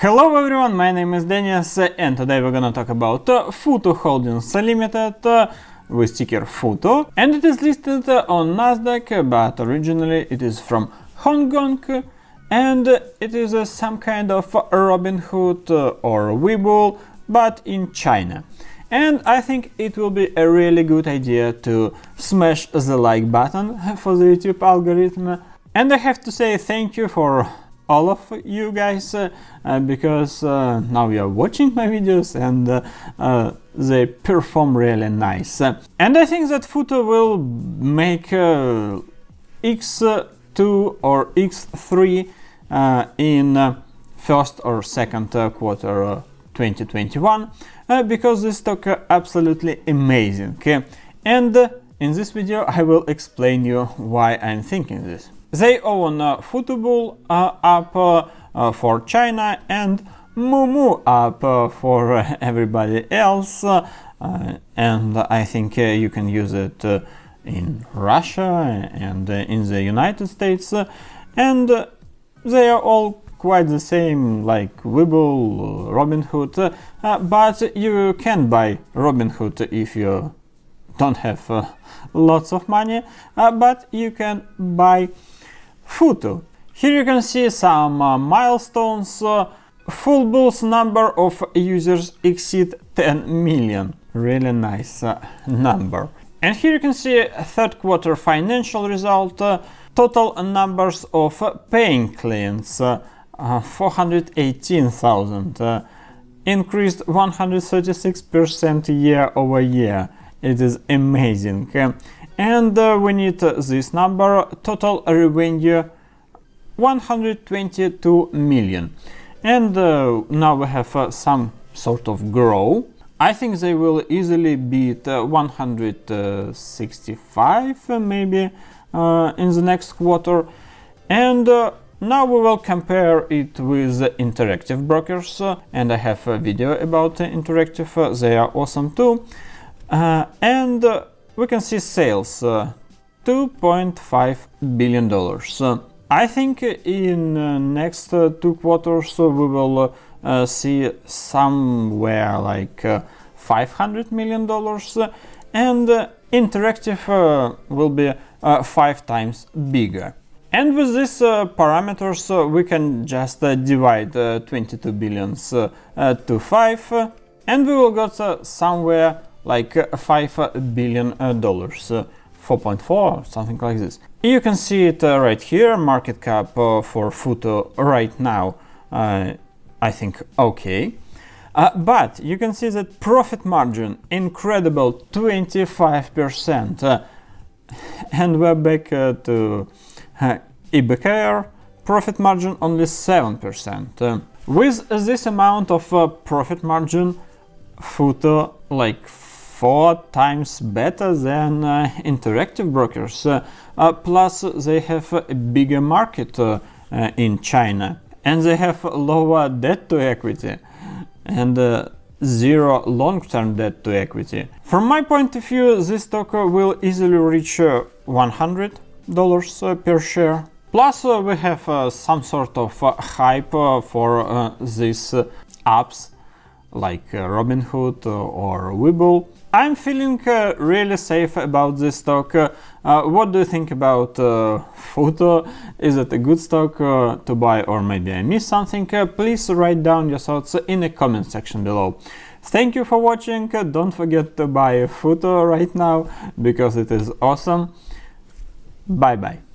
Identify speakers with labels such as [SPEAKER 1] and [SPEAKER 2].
[SPEAKER 1] Hello everyone, my name is Denis and today we're gonna talk about uh, Futu Holdings Limited uh, with ticker Futu and it is listed on Nasdaq but originally it is from Hong Kong and it is uh, some kind of Robinhood uh, or Webull but in China. And I think it will be a really good idea to smash the like button for the YouTube algorithm. And I have to say thank you for all of you guys uh, uh, because uh, now you are watching my videos and uh, uh, they perform really nice. and I think that Futu will make uh, X2 or X3 in first or second quarter 2021 because this stock absolutely amazing. Okay? And in this video I will explain you why I'm thinking this. They own uh, Futubull uh, app uh, for China and Moomoo app for everybody else. and I think you can use it in Russia and in the United States. and they are all quite the same like Webull, Robinhood, uh, but you can buy Robinhood if you don't have uh, lots of money, uh, but you can buy Futu. Here you can see some uh, milestones. Uh, Futubull's number of users exceed 10 million. Really nice uh, number. And here you can see third quarter financial result. Uh, total numbers of paying clients uh, 418,000. Uh, increased 136% year over year. It is amazing and uh, we need uh, this number total revenue 122 million. And uh, now we have uh, some sort of grow. I think they will easily beat uh, 165 uh, maybe in the next quarter. And now we will compare it with interactive brokers and I have a video about interactive they are awesome too. And we can see sales uh, 2.5 billion dollars. Uh, I think in uh, next uh, two quarters uh, we will uh, see somewhere like uh, 500 million dollars uh, and uh, interactive will be five times bigger. And with these parameters we can just divide 22 billions to 5 and we will get somewhere like uh, 5 uh, billion uh, dollars. 4.4, something like this. You can see it right here, market cap for Futu right now, I think okay. Uh, but you can see that profit margin incredible 25% uh, and we're back uh, to uh, EBKR profit margin only 7% with this amount of profit margin Futu like four times better than uh, interactive brokers. Uh, uh, plus, they have a bigger market in China and they have lower debt to equity and zero long-term debt to equity. From my point of view, this stock will easily reach $100 per share. Plus, uh, we have uh, some sort of uh, hype for these apps like Robinhood or Webull. I'm feeling uh, really safe about this stock. Uh, what do you think about uh, Futu? Is it a good stock uh, to buy or maybe I missed something? Uh, please write down your thoughts in the comment section below. Thank you for watching. Don't forget to buy Futu right now because it is awesome. Bye bye.